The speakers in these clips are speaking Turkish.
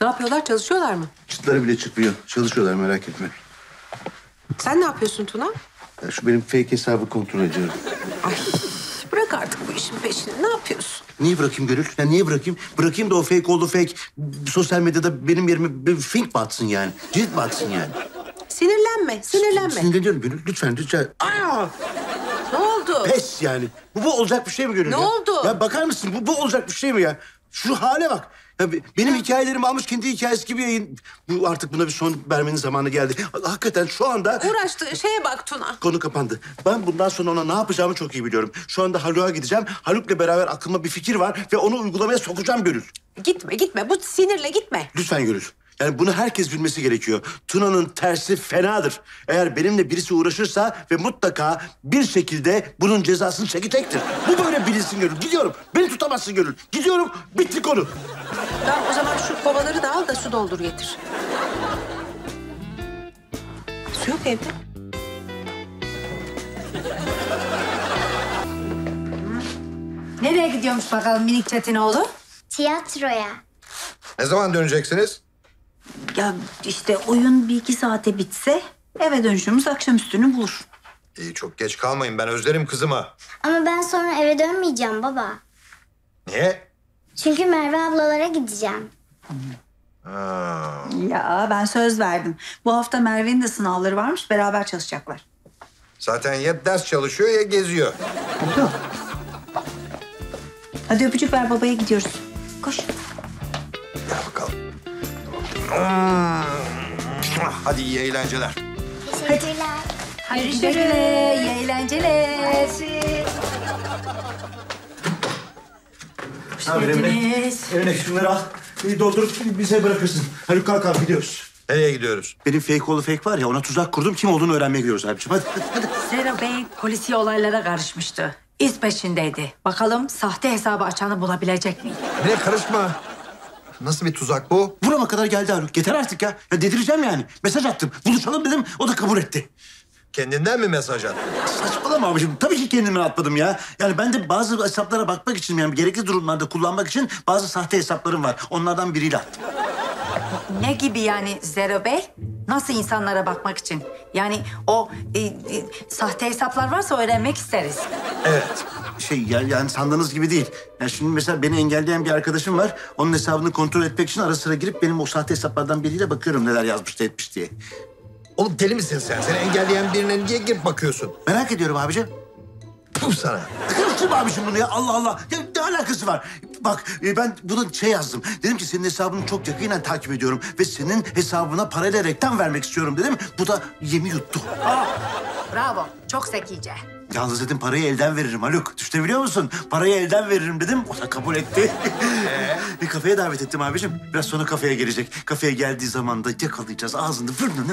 Ne yapıyorlar? Çalışıyorlar mı? Çıtları bile çıkmıyor. Çalışıyorlar merak etme. Sen ne yapıyorsun Tuna? Ya şu benim fake hesabı kontrol ediyorum. Ay bırak artık bu işin peşini. Ne yapıyorsun? Niye bırakayım Gönül? Ya niye bırakayım? Bırakayım da o fake oldu fake. Sosyal medyada benim yerime bir fink batsın yani. Cilt batsın yani. Sinirlenme, sinirlenme. Sinirleniyorum Gönül. Lütfen lütfen. Aa! Ne oldu? Pes yani. Bu, bu olacak bir şey mi Gönül Ne ya? oldu? Ya bakar mısın? Bu, bu olacak bir şey mi ya? Şu hale bak. Ya be- benim hikayelerimi almış kendi hikayesi gibi yayın. Bu artık buna bir son vermenin zamanı geldi. Hakikaten şu anda Uğraştığı şeye bak Tuna. konu kapandı. Ben bundan sonra ona ne yapacağımı çok iyi biliyorum. Şu anda Haluk'a gideceğim. Haluk'la beraber aklımda bir fikir var ve onu uygulamaya sokacağım Gönül. Gitme, gitme. Bu sinirle gitme. Lütfen Gönül. Yani bunu herkes bilmesi gerekiyor. Tuna'nın tersi fenadır. Eğer benimle birisi uğraşırsa ve mutlaka bir şekilde bunun cezasını çekecektir. Bu böyle bilinsin Gönül. Gidiyorum. Beni tutamazsın Gönül. Gidiyorum. Bitti konu. Tamam o zaman şu kovaları da al da su doldur getir. Su yok evde. Nereye gidiyormuş bakalım minik Çetinoğlu? Tiyatroya. Ne zaman döneceksiniz? Ya işte oyun bir iki saate bitse eve dönüşümüz akşamüstünü bulur. İyi çok geç kalmayın ben özlerim kızıma. Ama ben sonra eve dönmeyeceğim baba. Niye? Çünkü Merve ablalara gideceğim. Ha, Ya ben söz verdim. Bu hafta Merve'nin de sınavları varmış beraber çalışacaklar. zaten ya ders çalışıyor ya geziyor. Oldu. Hadi öpücük ver babaya gidiyoruz. Koş. Gel bakalım. Hmm. Hadi iyi eğlenceler. Teşekkürler. Hadi güle. İyi eğlenceler. Abi Emre, geldiniz. Emre şunları al. Bir doldurup bize bırakırsın. Haluk kalk abi gidiyoruz. Nereye gidiyoruz? Benim fake oğlu fake var ya ona tuzak kurdum. Kim olduğunu öğrenmeye gidiyoruz abiciğim. Hadi, hadi, hadi. Zero Bey polisi olaylara karışmıştı. İz peşindeydi. Bakalım sahte hesabı açanı bulabilecek mi? Ne karışma. Nasıl bir tuzak bu? Burama kadar geldi Haluk. Yeter artık ya. ya. Dedireceğim yani. Mesaj attım. Buluşalım dedim. O da kabul etti. Kendinden mi mesaj attın? Saçmalama abicim. Tabii ki kendimi atmadım ya. Yani ben de bazı hesaplara bakmak için yani gerekli durumlarda kullanmak için bazı sahte hesaplarım var. Onlardan biriyle attım. Ne gibi yani Zero Bey? Nasıl insanlara bakmak için? Yani o e, e, sahte hesaplar varsa öğrenmek isteriz. Evet. Şey ya- yani sandığınız gibi değil. Yani şimdi mesela beni engelleyen bir arkadaşım var. Onun hesabını kontrol etmek için ara sıra girip benim o sahte hesaplardan biriyle bakıyorum neler yazmış da etmiş diye. Oğlum deli misin sen? Seni engelleyen birine niye girip bakıyorsun? Merak ediyorum abicim. Puh sana. Karıştırma abicim bunu ya Allah Allah. Ya ne alakası var? Bak e, ben buna şey yazdım. Dedim ki senin hesabını çok yakinen takip ediyorum. Ve senin hesabına parayla reklam vermek istiyorum dedim. Bu da yemi yuttu. Bravo. Çok zekice. Yalnız dedim parayı elden veririm Haluk. Düşünebiliyor musun? Parayı elden veririm dedim. O da kabul etti. bir kafeye davet ettim abicim. Biraz sonra kafeye gelecek. Kafeye geldiği zaman da yakalayacağız ağzını burnunu.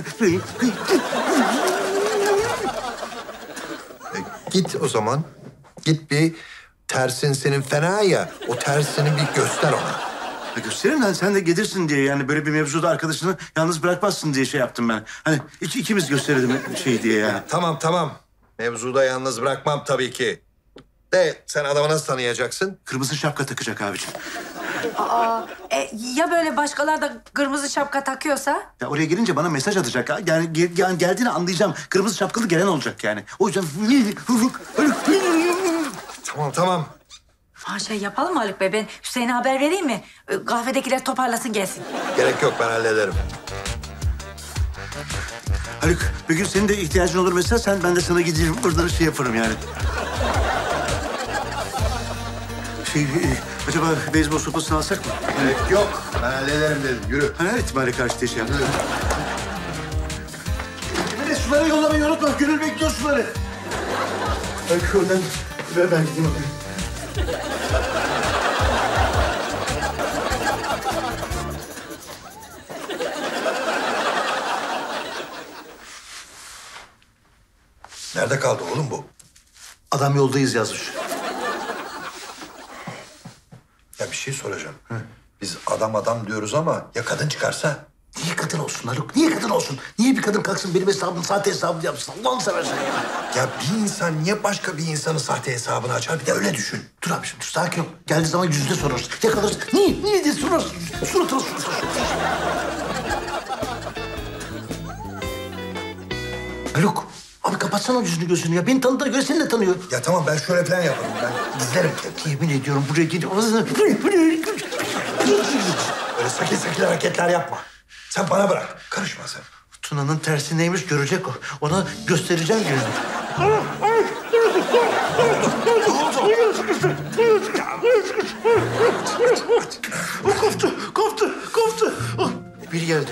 E, git o zaman. Git bir tersin senin fena ya. O tersini bir göster ona. Ya göstereyim lan sen de gelirsin diye yani böyle bir mevzuda arkadaşını yalnız bırakmazsın diye şey yaptım ben. Hani iki, ikimiz gösterelim şey diye yani. Tamam tamam. Mevzuda yalnız bırakmam tabii ki. De sen adamı nasıl tanıyacaksın? Kırmızı şapka takacak abicim. Aa, e, ya böyle başkalar da kırmızı şapka takıyorsa? Ya oraya gelince bana mesaj atacak. ha. Yani, gel- yani geldiğini anlayacağım. Kırmızı şapkalı gelen olacak yani. O yüzden... Tamam tamam. Ha şey yapalım mı Haluk Bey? Ben Hüseyin'e haber vereyim mi? E, Kahvedekiler toparlasın gelsin. Gerek yok ben hallederim. Haluk bir gün senin de ihtiyacın olur mesela sen ben de sana gideyim buradan şey yaparım yani. Şey e, acaba beyzbol sopasını alsak mı? Gerek yok. Ben hallederim dedim. Yürü. Hani her ihtimale karşı diye şey yaptım. Emine suları yollamayı unutma. Gönül bekliyor suları. Haluk oradan ver ben gideyim. Nerede kaldı oğlum bu? Adam yoldayız yazmış. Ya bir şey soracağım. Biz adam adam diyoruz ama ya kadın çıkarsa? Niye kadın olsun Haluk? Niye kadın olsun? Niye bir kadın kalksın benim hesabımı, sahte hesabımı yapsın? Allah'ını seversen ya. Ya bir insan niye başka bir insanın sahte hesabını açar? Bir de öyle düşün. Dur abi şimdi dur, sakin ol. Geldiği zaman yüzde sorarız. Yakalarız. Niye? Niye diye sorarız. Suratına suratına. Haluk. Abi kapatsana yüzünü gözünü ya. Beni tanıdığına göre seni de tanıyor. Ya tamam ben şöyle falan yaparım. Ben gizlerim kendimi. Yemin ediyorum buraya gidip... Öyle sakil sakil hareketler yapma. Sen bana bırak. Karışma sen. Tuna'nın tersi neymiş görecek o. Ona göstereceğim gününü. O koptu, koptu, koptu. Oh, biri geldi.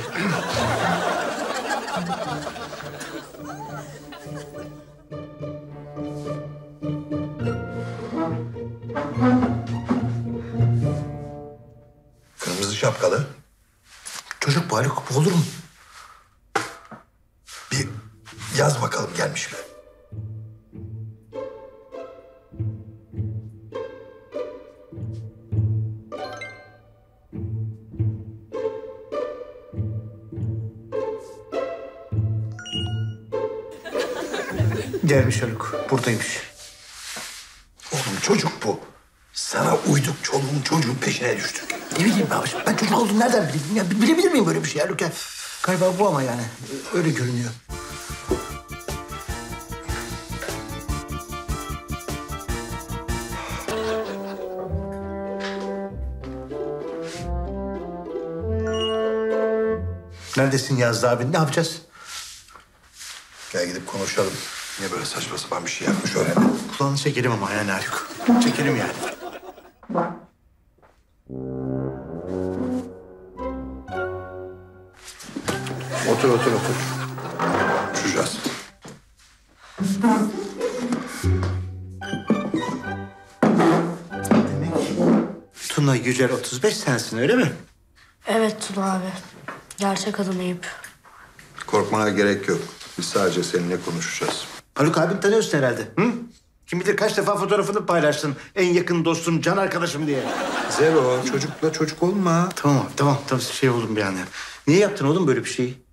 Bu olur mu? Bir yaz bakalım gelmiş mi? Gelmiş Haluk, buradaymış. Oğlum çocuk bu. Sana uyduk çoluğun çocuğun peşine düştük. Ne bileyim be abiciğim, ben çocuk olduğunu nereden bileyim? Ya bilebilir miyim böyle bir şey Haluk ya? Galiba bu ama yani, öyle görünüyor. Neredesin Yazdı abi? Ne yapacağız? Gel gidip konuşalım. Niye böyle saçma sapan bir şey yapmış öğrenelim. Kulağını çekelim ama yani Haluk. Çekelim yani. Otur otur otur. Konuşacağız. Tuna Yücel 35 sensin öyle mi? Evet Tuna abi. Gerçek adım Eyüp. Korkmana gerek yok. Biz sadece seninle konuşacağız. Haluk abim tanıyorsun herhalde. Hı? Kim bilir kaç defa fotoğrafını paylaştın. En yakın dostum, can arkadaşım diye. Zero, çocukla çocuk olma. Tamam abi, tamam. Tamam şey oldum bir an ya. Niye yaptın oğlum böyle bir şeyi?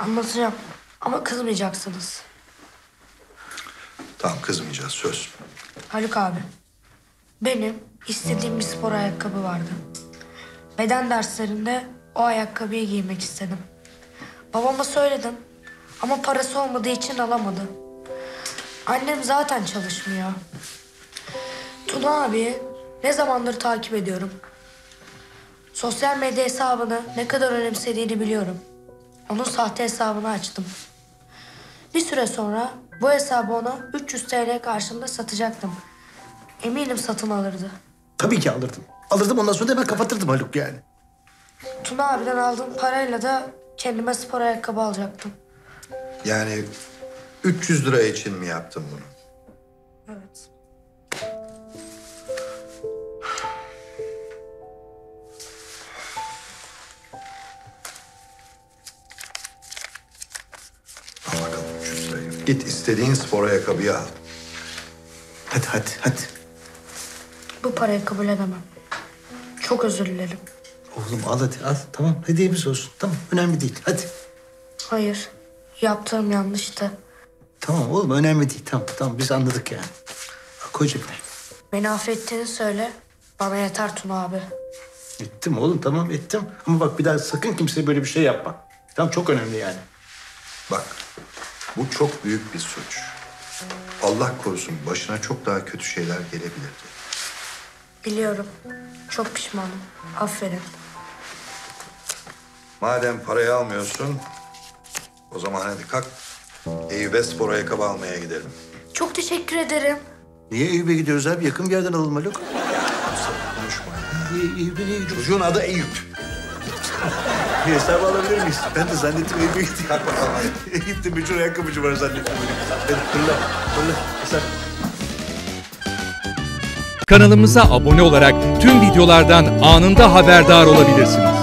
Anlatacağım ama kızmayacaksınız. Tamam kızmayacağız söz. Haluk abi. Benim istediğim bir spor ayakkabı vardı. Beden derslerinde o ayakkabıyı giymek istedim. Babama söyledim ama parası olmadığı için alamadı. Annem zaten çalışmıyor. Tuna abi ne zamandır takip ediyorum. Sosyal medya hesabını ne kadar önemsediğini biliyorum. Onun sahte hesabını açtım. Bir süre sonra bu hesabı ona 300 TL karşılığında satacaktım. Eminim satın alırdı. Tabii ki alırdım. Alırdım ondan sonra da hemen kapatırdım Haluk yani. Tuna abiden aldığım parayla da kendime spor ayakkabı alacaktım. Yani 300 lira için mi yaptın bunu? Evet. Git istediğin spor ayakkabıyı al. Hadi hadi hadi. Bu parayı kabul edemem. Çok özür dilerim. Oğlum al hadi al. Tamam hediyemiz olsun. Tamam önemli değil. Hadi. Hayır. Yaptığım yanlıştı. Tamam oğlum önemli değil. Tamam tamam biz anladık yani. Koy cebine. Beni affettiğini söyle. Bana yeter Tuna abi. Ettim oğlum tamam ettim. Ama bak bir daha sakın kimseye böyle bir şey yapma. Tamam çok önemli yani. Bak bu çok büyük bir suç. Allah korusun başına çok daha kötü şeyler gelebilirdi. Biliyorum. Çok pişmanım. Aferin. Madem parayı almıyorsun o zaman hadi kalk. Eyüp'e spor ayakkabı almaya gidelim. Çok teşekkür ederim. Niye Eyüp'e gidiyoruz abi? Yakın bir yerden alalım Haluk. Konuşma ya. Eyüp'e niye gidiyoruz? Çocuğun adı Eyüp. Bir hesabı alabilir miyiz? Ben de zannettim Eyüp'e gittik. Kalk bakalım hadi. Meşhur ayakkabıcı var zannettim. Hadi fırla, fırla. Hesap. Kanalımıza abone olarak tüm videolardan anında haberdar olabilirsiniz.